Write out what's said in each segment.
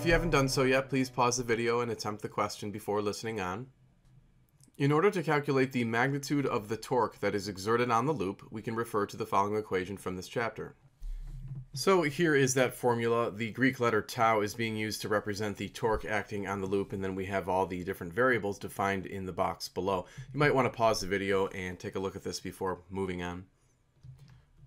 If you haven't done so yet, please pause the video and attempt the question before listening on. In order to calculate the magnitude of the torque that is exerted on the loop, we can refer to the following equation from this chapter. So here is that formula. The Greek letter tau is being used to represent the torque acting on the loop, and then we have all the different variables defined in the box below. You might want to pause the video and take a look at this before moving on.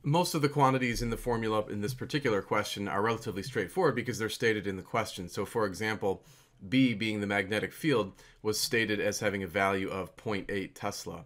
Most of the quantities in the formula in this particular question are relatively straightforward because they're stated in the question. So for example, B being the magnetic field was stated as having a value of 0.8 Tesla.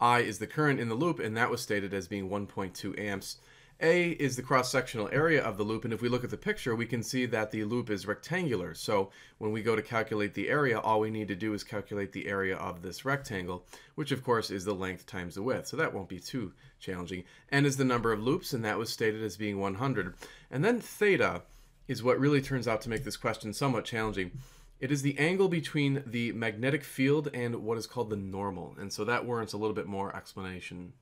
I is the current in the loop and that was stated as being 1.2 amps. A is the cross-sectional area of the loop, and if we look at the picture, we can see that the loop is rectangular. So when we go to calculate the area, all we need to do is calculate the area of this rectangle, which of course is the length times the width. So that won't be too challenging. N is the number of loops, and that was stated as being 100. And then theta is what really turns out to make this question somewhat challenging. It is the angle between the magnetic field and what is called the normal, and so that warrants a little bit more explanation.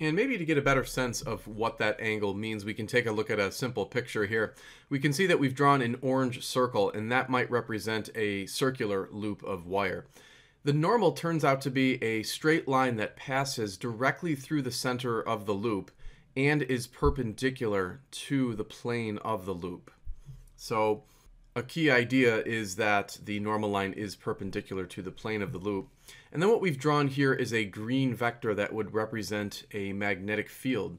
And maybe to get a better sense of what that angle means, we can take a look at a simple picture here. We can see that we've drawn an orange circle, and that might represent a circular loop of wire. The normal turns out to be a straight line that passes directly through the center of the loop and is perpendicular to the plane of the loop. So a key idea is that the normal line is perpendicular to the plane of the loop. And then what we've drawn here is a green vector that would represent a magnetic field.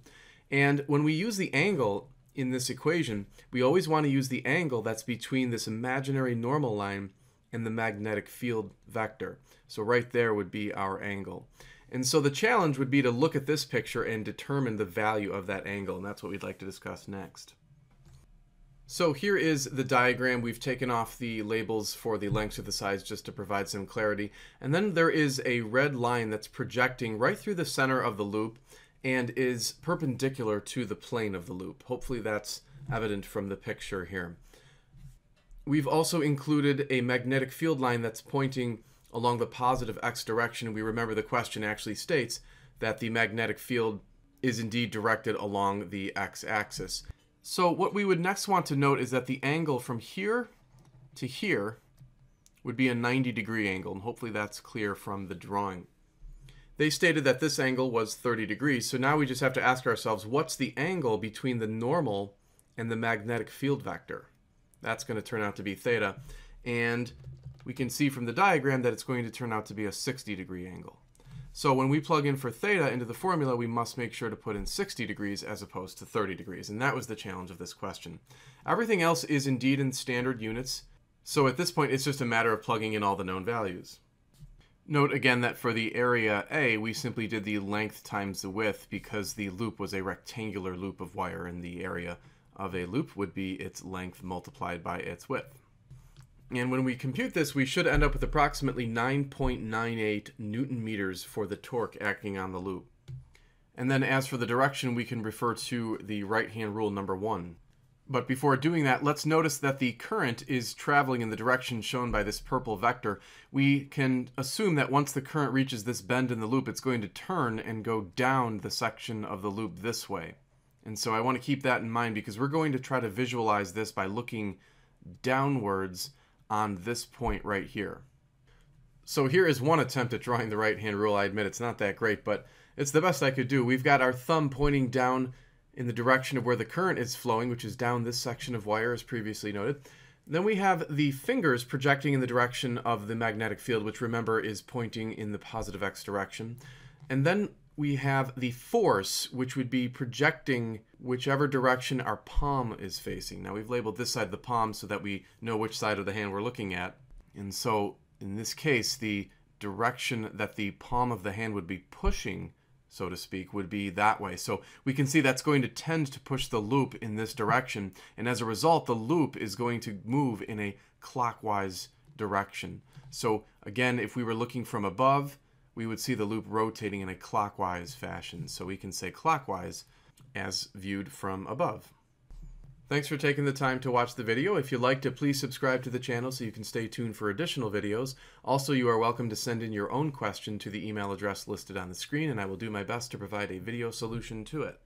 And when we use the angle in this equation, we always want to use the angle that's between this imaginary normal line and the magnetic field vector. So right there would be our angle. And so the challenge would be to look at this picture and determine the value of that angle, and that's what we'd like to discuss next. So here is the diagram. We've taken off the labels for the lengths of the sides just to provide some clarity. And then there is a red line that's projecting right through the center of the loop and is perpendicular to the plane of the loop. Hopefully that's evident from the picture here. We've also included a magnetic field line that's pointing along the positive x direction. We remember the question actually states that the magnetic field is indeed directed along the x-axis. So what we would next want to note is that the angle from here to here would be a 90 degree angle, and hopefully that's clear from the drawing. They stated that this angle was 30 degrees, so now we just have to ask ourselves, what's the angle between the normal and the magnetic field vector? That's going to turn out to be theta, and we can see from the diagram that it's going to turn out to be a 60 degree angle. So when we plug in for theta into the formula, we must make sure to put in 60 degrees as opposed to 30 degrees. And that was the challenge of this question. Everything else is indeed in standard units. So at this point, it's just a matter of plugging in all the known values. Note again that for the area A, we simply did the length times the width because the loop was a rectangular loop of wire and the area of a loop would be its length multiplied by its width. And when we compute this, we should end up with approximately 9.98 newton meters for the torque acting on the loop. And then as for the direction, we can refer to the right-hand rule number one. But before doing that, let's notice that the current is traveling in the direction shown by this purple vector. We can assume that once the current reaches this bend in the loop, it's going to turn and go down the section of the loop this way. And so I want to keep that in mind because we're going to try to visualize this by looking downwards on this point right here. So here is one attempt at drawing the right-hand rule. I admit it's not that great, but it's the best I could do. We've got our thumb pointing down in the direction of where the current is flowing, which is down this section of wire as previously noted. Then we have the fingers projecting in the direction of the magnetic field, which remember is pointing in the positive x direction. And then we have the force, which would be projecting whichever direction our palm is facing. Now we've labeled this side the palm so that we know which side of the hand we're looking at. And so in this case, the direction that the palm of the hand would be pushing, so to speak, would be that way. So we can see that's going to tend to push the loop in this direction. And as a result, the loop is going to move in a clockwise direction. So again, if we were looking from above, we would see the loop rotating in a clockwise fashion. So we can say clockwise as viewed from above. Thanks for taking the time to watch the video. If you liked it, please subscribe to the channel so you can stay tuned for additional videos. Also, you are welcome to send in your own question to the email address listed on the screen, and I will do my best to provide a video solution to it.